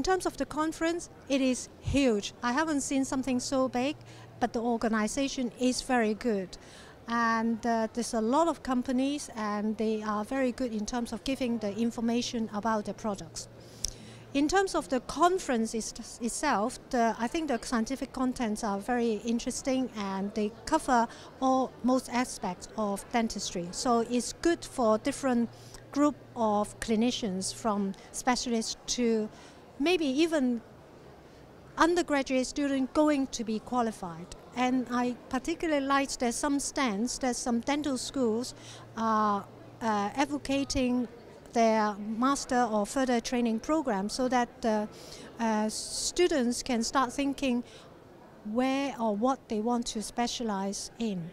in terms of the conference, it is huge. I haven't seen something so big, but the organization is very good. And uh, there's a lot of companies, and they are very good in terms of giving the information about the products. In terms of the conference itself, the, I think the scientific contents are very interesting and they cover all most aspects of dentistry. So it's good for different group of clinicians from specialists to maybe even undergraduate student going to be qualified. And I particularly like that some stands that some dental schools are uh, advocating their master or further training program so that uh, uh, students can start thinking where or what they want to specialize in.